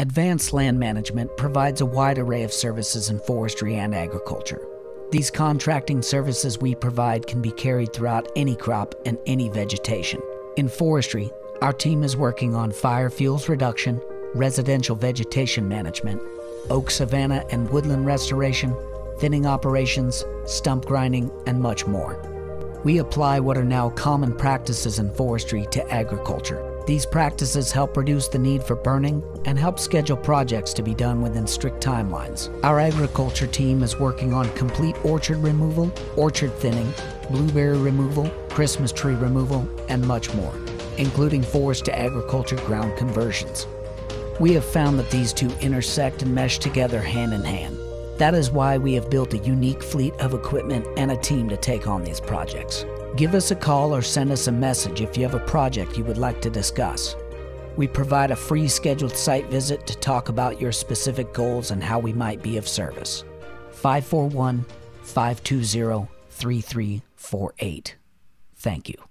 Advanced Land Management provides a wide array of services in forestry and agriculture. These contracting services we provide can be carried throughout any crop and any vegetation. In forestry, our team is working on fire fuels reduction, residential vegetation management, oak savanna and woodland restoration, thinning operations, stump grinding, and much more. We apply what are now common practices in forestry to agriculture. These practices help reduce the need for burning and help schedule projects to be done within strict timelines. Our agriculture team is working on complete orchard removal, orchard thinning, blueberry removal, Christmas tree removal, and much more, including forest to agriculture ground conversions. We have found that these two intersect and mesh together hand in hand. That is why we have built a unique fleet of equipment and a team to take on these projects. Give us a call or send us a message if you have a project you would like to discuss. We provide a free scheduled site visit to talk about your specific goals and how we might be of service. 541 520 3348. Thank you.